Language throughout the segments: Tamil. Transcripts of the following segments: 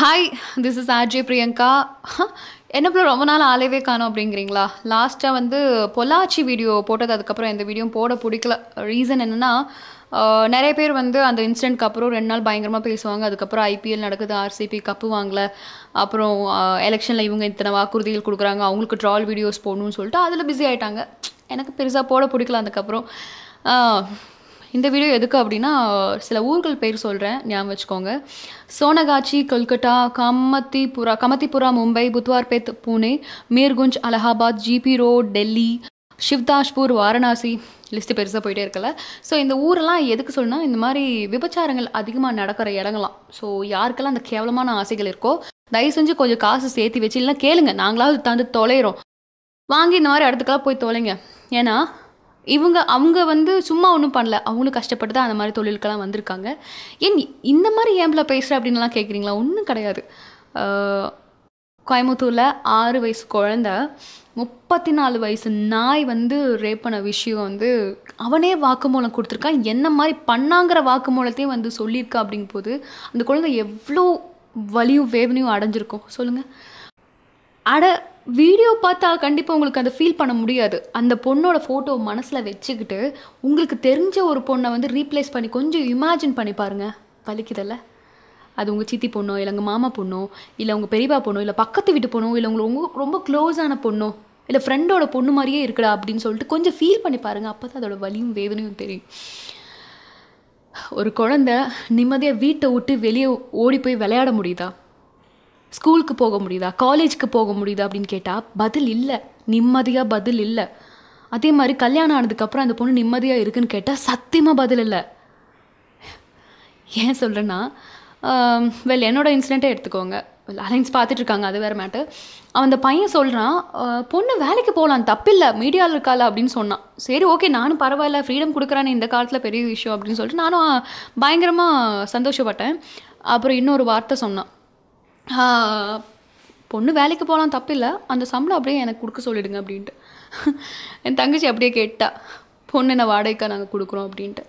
Hi this is RJ Priyanka என்ன ப்ரோ ரொம்ப நாள் ஆளவே காணோம் அப்படிங்கிறீங்களா? லாஸ்ட்டாக வந்து பொள்ளாச்சி வீடியோ போட்டது அதுக்கப்புறம் எந்த வீடியோவும் போட பிடிக்கல. ரீசன் என்னென்னா நிறைய பேர் வந்து அந்த இன்சிடென்ட்க்கு அப்புறம் ரெண்டு நாள் பயங்கரமாக பேசுவாங்க. அதுக்கப்புறம் ஐபிஎல் நடக்குது ஆர்சிபி கப்பு வாங்கல. அப்புறம் எலெக்ஷனில் இவங்க இத்தனை வாக்குறுதிகள் கொடுக்குறாங்க அவங்களுக்கு ட்ரால் வீடியோஸ் போடணும்னு சொல்லிட்டு அதில் பிஸி ஆகிட்டாங்க எனக்கு பெருசாக போட பிடிக்கல அதுக்கப்புறம். இந்த வீடியோ எதுக்கு அப்படின்னா சில ஊர்கள் பேர் சொல்கிறேன் ஞாபகம் வச்சுக்கோங்க. Sonagachi Kolkata Kamathipura Kamathipura Mumbai Budhwar Peth Pune Mirganj Allahabad GB road Delhi Shivdaspur Varanasi list பெருசாக போயிட்டே இருக்கல ஸோ இந்த ஊரெல்லாம் எதுக்கு சொன்னால் இந்த மாதிரி விபச்சாரங்கள் அதிகமாக நடக்கிற இடங்கள்லாம். ஸோ யாருக்கெல்லாம் அந்த கேவலமான ஆசைகள் இருக்கோ தயவு செஞ்சு கொஞ்சம் காசு சேர்த்து வச்சு இல்லைன்னா கேளுங்க நாங்களாவது தந்து தொலைகிறோம் வாங்கி இந்த மாதிரி இடத்துக்கெல்லாம் போய் தொலைங்க. ஏன்னா இவங்க அவங்க வந்து சும்மா ஒன்றும் பண்ணல. அவங்களும் கஷ்டப்பட்டு தான் அந்த மாதிரி தொழிலுக்கெல்லாம் வந்திருக்காங்க. ஏன் இந்த மாதிரி ஏம்பில் பேசுகிற அப்படின்லாம் கேட்குறீங்களா ஒன்றும் கிடையாது. கோயம்புத்தூரில் ஆறு வயசு குழந்த முப்பத்தி நாலு வயசு நாய் வந்து ரேப் பண்ண விஷயம் வந்து அவனே வாக்குமூலம் கொடுத்துருக்கான் என்ன மாதிரி பண்ணாங்கிற வாக்குமூலத்தையும் வந்து சொல்லியிருக்கா அப்படிங்கும் போது அந்த குழந்தை எவ்வளோ வலியும் வேதனையும் அடைஞ்சிருக்கும். சொல்லுங்கள் அட வீடியோ பார்த்தா கண்டிப்பாக உங்களுக்கு அதை ஃபீல் பண்ண முடியாது. அந்த பொண்ணோட ஃபோட்டோ மனசில் வச்சுக்கிட்டு உங்களுக்கு தெரிஞ்ச ஒரு பொண்ணை வந்து ரீப்ளேஸ் பண்ணி கொஞ்சம் இமேஜின் பண்ணி பாருங்கள் வலிக்குதல்ல அது உங்கள் சித்தி பொண்ணோ இல்லை உங்கள் மாமா பொண்ணோ இல்லை உங்கள் பெரியப்பா பொண்ணோ இல்லை பக்கத்து வீட்டு பொண்ணோ இல்லை உங்களுக்கு ரொம்ப ரொம்ப க்ளோஸான பொண்ணோ இல்லை ஃப்ரெண்டோட பொண்ணு மாதிரியே இருக்குடா அப்படின்னு சொல்லிட்டு கொஞ்சம் ஃபீல் பண்ணி பாருங்கள் அப்போ தான் அதோட வலியும் வேதனையும் தெரியும். ஒரு குழந்த நிம்மதியாக வீட்டை விட்டு வெளியே ஓடி போய் விளையாட முடியுதா? ஸ்கூலுக்கு போக முடியுதா? காலேஜ்க்கு போக முடியுதா அப்படின்னு கேட்டால் பதில் இல்லை. நிம்மதியாக பதில் இல்லை. அதே மாதிரி கல்யாணம் ஆனதுக்கப்புறம் அந்த பொண்ணு நிம்மதியாக இருக்குன்னு கேட்டால் சத்தியமாக பதில் இல்லை. ஏன் சொல்கிறேன்னா வெல் என்னோட இன்சிடெண்ட்டே எடுத்துக்கோங்க. அலைன்ஸ் பார்த்துட்டு இருக்காங்க அது வேறு மேட்டர் அவன் அந்த பையன் சொல்கிறான் பொண்ணு வேலைக்கு போகலாம் தப்பில்லை மீடியாவில் இருக்கால அப்படின்னு சொன்னான். சரி ஓகே நானும் பரவாயில்ல ஃப்ரீடம் கொடுக்குறானே இந்த காலத்தில் பெரிய விஷயம் அப்படின்னு சொல்லிட்டு நானும் பயங்கரமாக சந்தோஷப்பட்டேன். அப்புறம் இன்னொரு வார்த்தை சொன்னான். பொண்ணு வேலைக்கு போகலாம் தப்பில்லை. அந்த சம்பளம் அப்படியே எனக்கு கொடுக்க சொல்லிடுங்க அப்படின்ட்டு. என் தங்கச்சி அப்படியே கேட்டா பொண்ணு என்ன வாடகைக்கா நாங்கள் கொடுக்குறோம்? அப்படின்ட்டு.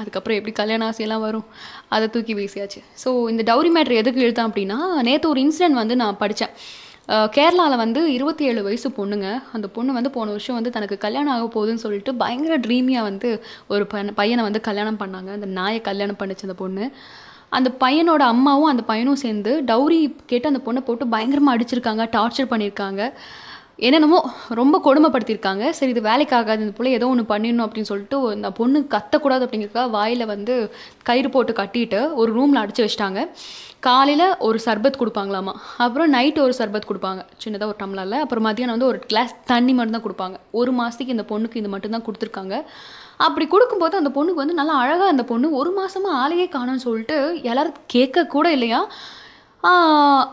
அதுக்கப்புறம் எப்படி கல்யாண ஆசையெல்லாம் வரும்? அதை தூக்கி வீசியாச்சு. ஸோ இந்த டவுரி மேட்ரு எதுக்கு எழுதான் அப்படின்னா நேற்று ஒரு இன்சிடென்ட் வந்து நான் படித்தேன் கேரளாவில் வந்து இருபத்தி ஏழு வயசு பொண்ணுங்க. அந்த பொண்ணு வந்து போன வருஷம் வந்து தனக்கு கல்யாணம் ஆக போகுதுன்னு சொல்லிட்டு பயங்கர ட்ரீமியாக வந்து ஒரு பையனை பையனை வந்து கல்யாணம் பண்ணாங்க. அந்த நாயை கல்யாணம் பண்ணிச்சு அந்த பொண்ணு. அந்த பையனோட அம்மாவும் அந்த பையனும் சேர்ந்து டவுரி கேட்டு அந்த பொண்ணை போட்டு பயங்கரமாக அடிச்சிருக்காங்க டார்ச்சர் பண்ணியிருக்காங்க. என்னென்னமோ ரொம்ப கொடுமைப்படுத்தியிருக்காங்க. சரி இது வேலைக்கு ஆகாது இந்த பிள்ளை ஏதோ ஒன்று பண்ணிடணும் அப்படின்னு சொல்லிட்டு அந்த பொண்ணு கத்தக்கூடாது அப்படிங்கிறதுக்காக வாயில் வந்து கயிறு போட்டு கட்டிட்டு ஒரு ரூமில் அடைச்சி வச்சிட்டாங்க. காலையில் ஒரு சர்பத் கொடுப்பாங்களாமா? அப்புறம் நைட்டு ஒரு சர்பத் கொடுப்பாங்க. சின்னதாக ஒரு டம்ளரில் அப்புறம் மதியானம் வந்து ஒரு கிளாஸ் தண்ணி மட்டும் தான் கொடுப்பாங்க. ஒரு மாதத்துக்கு இந்த பொண்ணுக்கு இது மட்டும்தான் கொடுத்துருக்காங்க. அப்படி கொடுக்கும்போது அந்த பொண்ணுக்கு வந்து நல்லா அழகாக அந்த பொண்ணு ஒரு மாதமாக ஆளையே காணும்னு சொல்லிட்டு எல்லோரும் கேட்க கூட இல்லையா?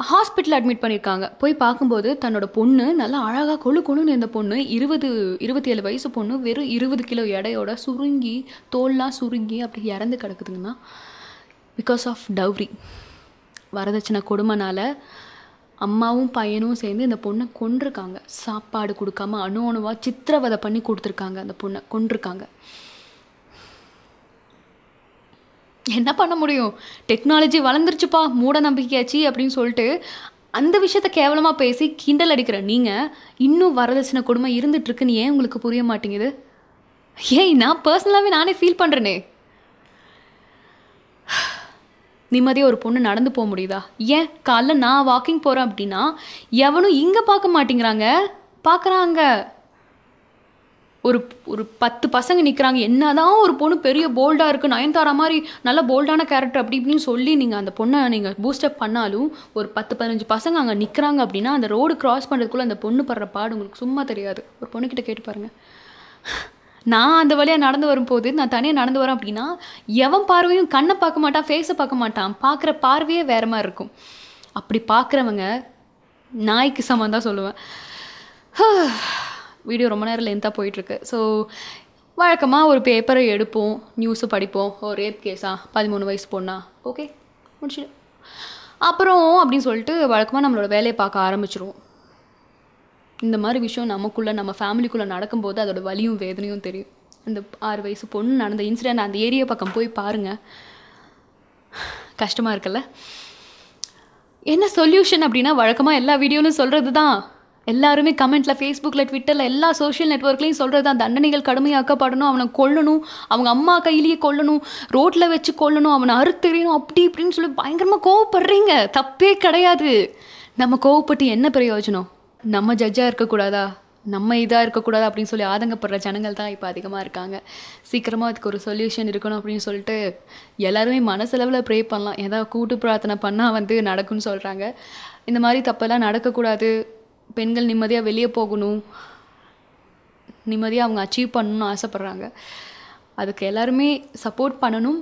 ஹாஸ்பிட்டல் அட்மிட் பண்ணியிருக்காங்க. போய் பார்க்கும்போது தன்னோட பொண்ணு நல்லா அழகாக கொழு கொழுன்னு இருந்த பொண்ணு இருபது இருபத்தி ஏழு வயசு பொண்ணு வெறும் இருபது கிலோ எடையோட சுருங்கி தோல்லாம் சுருங்கி அப்படி இறந்து கிடக்குதுங்கன்னா பிகாஸ் ஆஃப் டவுரி வரதட்சணை கொடுமைனால அம்மாவும் பையனும் சேர்ந்து இந்த பொண்ணை கொன்றிருக்காங்க. சாப்பாடு கொடுக்காம அணு அணுவாக சித்திரவதை பண்ணி கொடுத்துருக்காங்க அந்த பொண்ணை. கொண்டிருக்காங்க என்ன பண்ண முடியும்? டெக்னாலஜி வளர்ந்துருச்சுப்பா. மூட நம்பிக்கையாச்சு அப்படின்னு சொல்லிட்டு அந்த விஷயத்த கேவலமாக பேசி கிண்டல் அடிக்கிற நீங்கள் இன்னும் வரதட்சணை கொடுமை இருந்துகிட்ருக்குன்னு ஏன் உங்களுக்கு புரிய மாட்டேங்குது? ஏய் நான் பர்சனலாகவே நானே ஃபீல் பண்ணுறேனே நிம்மதியாக ஒரு பொண்ணு நடந்து போக முடியுதா? ஏன் காலைல நான் வாக்கிங் போகிறேன் அப்படின்னா எவனும் இங்கே பார்க்க மாட்டேங்கிறாங்க. பார்க்குறாங்க. ஒரு ஒரு பத்து பசங்க நிற்கிறாங்க என்னதான் ஒரு பொண்ணு பெரிய போல்டாக இருக்குது நயன்தாரா மாதிரி நல்ல போல்டான கேரக்டர் அப்படி இப்படின்னு சொல்லி நீங்கள் அந்த பொண்ணை நீங்கள் பூஸ்டப் பண்ணாலும் ஒரு பத்து பதினஞ்சு பசங்க அங்கே நிற்கிறாங்க அப்படின்னா அந்த ரோடு கிராஸ் பண்ணுறதுக்குள்ளே அந்த பொண்ணு படுற பாடு உங்களுக்கு சும்மா தெரியாது. ஒரு பொண்ணுக்கிட்ட கேட்டு பாருங்கள் நான் அந்த வழியாக நடந்து வரும்போது நான் தனியாக நடந்து வரேன் அப்படின்னா எவன் பார்வையும் கண்ணை பார்க்க மாட்டான் ஃபேஸை பார்க்க மாட்டான். பார்க்குற பார்வையே வேற மாதிரி இருக்கும். அப்படி பார்க்குறவங்க நாய்க்கு சமம் தான் சொல்லுவேன். வீடியோ ரொம்ப நேரம் லென்த்தாக போயிட்டுருக்கு. ஸோ வழக்கமாக ஒரு பேப்பரை எடுப்போம் நியூஸு படிப்போம். ஒரு ரேப் கேஸா பதிமூணு வயசு பொண்ணா. ஓகே முடிச்சிடு. அப்புறம் அப்படின்னு சொல்லிட்டு வழக்கமாக நம்மளோட வேலையை பார்க்க ஆரம்பிச்சிருவோம். இந்த மாதிரி விஷயம் நமக்குள்ளே நம்ம ஃபேமிலிக்குள்ளே நடக்கும்போது அதோட வலியும் வேதனையும் தெரியும். அந்த ஆறு வயசு பொண்ணு நடந்த இன்சிடெண்ட் அந்த ஏரியா பக்கம் போய் பாருங்கள் கஷ்டமாக இருக்குல்ல? என்ன சொல்யூஷன் அப்படின்னா வழக்கமாக எல்லா வீடியோலையும் சொல்கிறது தான் எல்லாருமே கமெண்ட்டில் ஃபேஸ்புக்கில் ட்விட்டரில் எல்லா சோஷியல் நெட்ஒர்க்லேயும் சொல்கிறது தான் தண்டனைகள் கடுமையாக்கப்படணும் அவனை கொல்லணும் அவங்க அம்மா கையிலேயே கொல்லணும் ரோட்டில் வச்சு கொல்லணும் அவனை அறுத்தெறியணும் அப்படி இப்படின்னு சொல்லி பயங்கரமாக கோவப்படுறீங்க. தப்பே கிடையாது. நம்ம கோவப்பட்டு என்ன பிரயோஜனம்? நம்ம ஜட்ஜாக இருக்கக்கூடாதா? நம்ம இதாக இருக்கக்கூடாது அப்படின்னு சொல்லி ஆதங்கப்படுற ஜனங்கள் தான் இப்போ அதிகமாக இருக்காங்க. சீக்கிரமாக அதுக்கு ஒரு சொல்யூஷன் இருக்கணும் அப்படின்னு சொல்லிட்டு எல்லாருமே மனசளவில் ப்ரே பண்ணலாம். ஏதாவது கூட்டு பிரார்த்தனை பண்ணால் வந்து நடக்கும்னு சொல்கிறாங்க இந்த மாதிரி தப்பெல்லாம் நடக்கக்கூடாது. பெண்கள் நிம்மதியாக வெளியே போகணும். நிம்மதியாக அவங்க அச்சீவ் பண்ணணும்னு ஆசைப்பட்றாங்க. அதுக்கு எல்லாருமே சப்போர்ட் பண்ணணும்.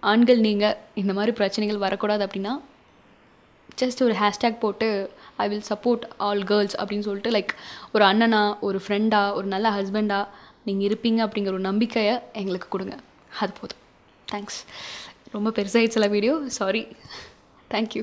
ஆண்கள் நீங்கள் இந்த மாதிரி பிரச்சனைகள் வரக்கூடாது அப்படின்னா ஜஸ்ட் ஒரு ஹேஷ்டேக் போட்டு I will support all girls அப்படின்னு சொல்லிட்டு லைக் ஒரு அண்ணனா ஒரு ஃப்ரெண்டாக ஒரு நல்ல ஹஸ்பண்டாக நீங்கள் இருப்பீங்க அப்படிங்கிற ஒரு நம்பிக்கையை எங்களுக்கு கொடுங்க. அது போதும். தேங்க்ஸ் ரொம்ப பெருசாகிடுச்சுல வீடியோ சாரி தேங்க்யூ